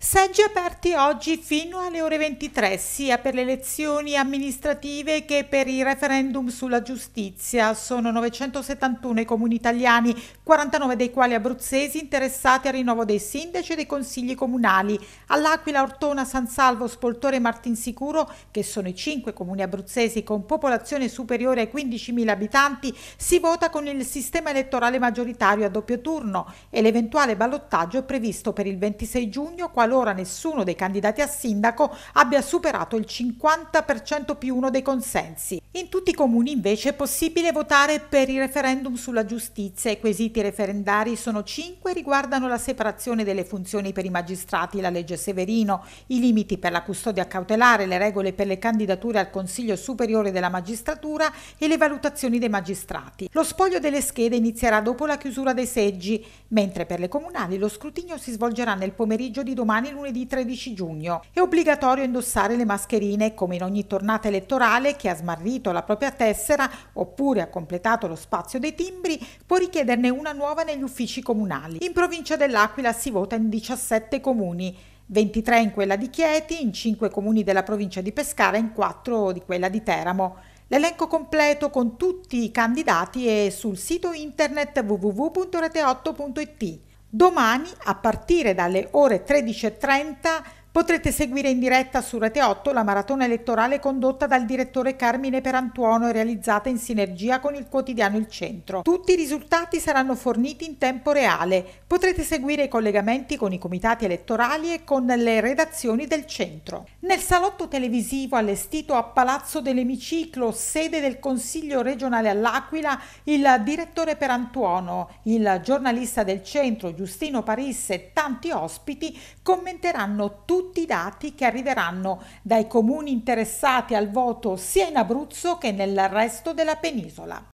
Seggi aperti oggi fino alle ore 23, sia per le elezioni amministrative che per i referendum sulla giustizia. Sono 971 i comuni italiani, 49 dei quali abruzzesi, interessati al rinnovo dei sindaci e dei consigli comunali. All'Aquila, Ortona, San Salvo, Spoltore e Martinsicuro, che sono i cinque comuni abruzzesi con popolazione superiore ai 15.000 abitanti, si vota con il sistema elettorale maggioritario a doppio turno e l'eventuale ballottaggio è previsto per il 26 giugno, qualora nessuno dei candidati a sindaco abbia superato il 50% più uno dei consensi. In tutti i comuni invece è possibile votare per i referendum sulla giustizia. I quesiti referendari sono cinque e riguardano la separazione delle funzioni per i magistrati, la legge Severino, i limiti per la custodia cautelare, le regole per le candidature al Consiglio Superiore della Magistratura e le valutazioni dei magistrati. Lo spoglio delle schede inizierà dopo la chiusura dei seggi, mentre per le comunali lo scrutinio si svolgerà nel pomeriggio di domani domani lunedì 13 giugno. È obbligatorio indossare le mascherine come in ogni tornata elettorale chi ha smarrito la propria tessera oppure ha completato lo spazio dei timbri può richiederne una nuova negli uffici comunali. In provincia dell'Aquila si vota in 17 comuni. 23 in quella di Chieti, in 5 comuni della provincia di Pescara e in 4 di quella di Teramo. L'elenco completo con tutti i candidati è sul sito internet www.rete8.it. Domani, a partire dalle ore 13.30, Potrete seguire in diretta su Rete 8 la maratona elettorale condotta dal direttore Carmine Perantuono e realizzata in sinergia con il quotidiano Il Centro. Tutti i risultati saranno forniti in tempo reale. Potrete seguire i collegamenti con i comitati elettorali e con le redazioni del centro. Nel salotto televisivo allestito a Palazzo dell'Emiciclo, sede del Consiglio regionale all'Aquila, il direttore Perantuono, il giornalista del centro Giustino Parisse e tanti ospiti commenteranno tutti tutti i dati che arriveranno dai comuni interessati al voto sia in Abruzzo che nel resto della penisola.